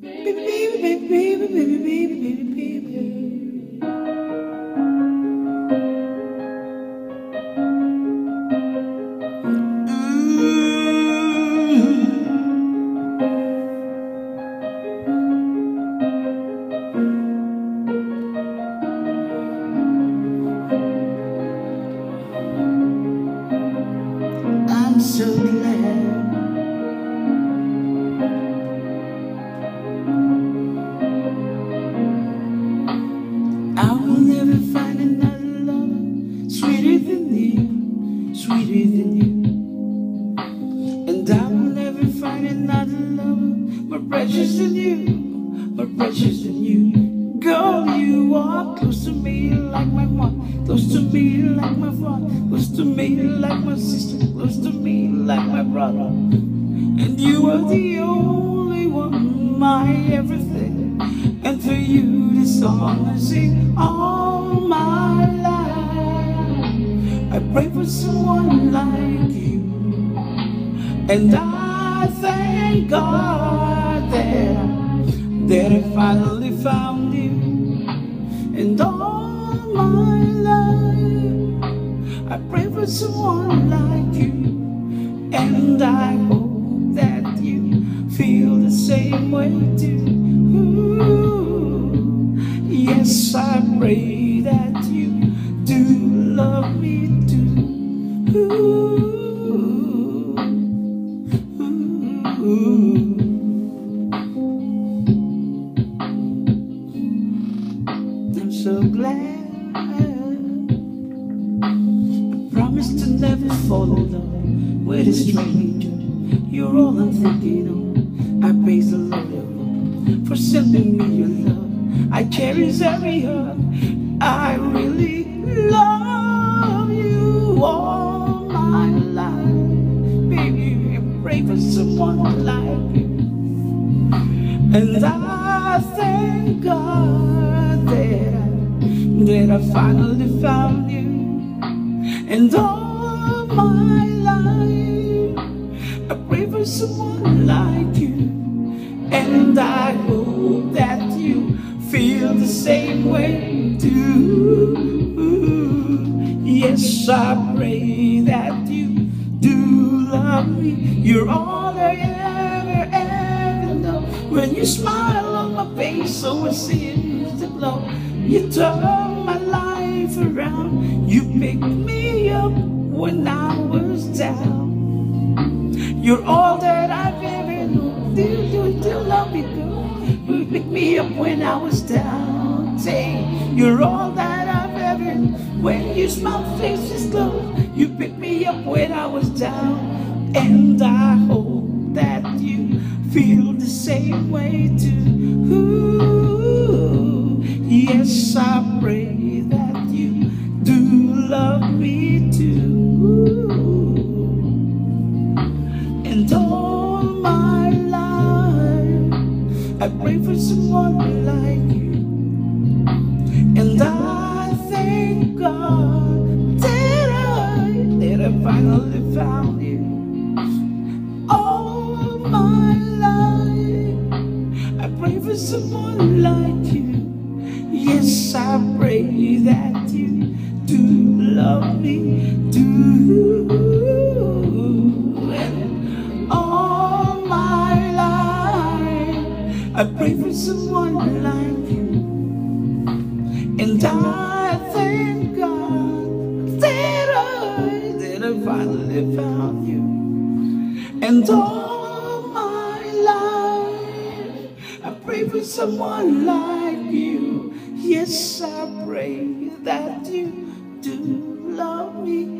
Baby, baby, baby, baby, baby, baby, baby. I'm so glad another love sweeter than you, sweeter than you. And I will never find another love more precious than you, more precious than you. Girl, you are close to me like my mom, close to me like my father, close to me like my sister, close to me like my brother. And you are the only one, my everything. And for you, this song I sing someone like you. And I thank God that, that I finally found you. And all my life, I pray for someone like you. And I hope that you feel the same way too. Ooh, yes, I pray that you glad. Promise to never fall in love with a stranger. You're all I'm thinking of. I praise the Lord for sending me your love. I cherish every hug. I really love you all my life. Baby, pray for someone like you. And I thank God that I finally found you. And all my life, I pray for someone like you. And I hope that you feel the same way too. Yes, I pray that you do love me. You're all I know. When you smile on my face, so it seems to glow. You turn my life around. You picked me up when I was down. You're all that I've ever known. Do, do, do love me, girl. You picked me up when I was down. Say, you're all that I've ever known. When you smile, faces glow. You picked me up when I was down. And I hope I pray for someone like you. And I thank God that I, that I finally found you. All my life, I pray for someone like you. Yes, I pray that you do love me too. I pray for someone like you. And I thank God that I, that I finally found you. And all my life, I pray for someone like you. Yes, I pray that you do love me.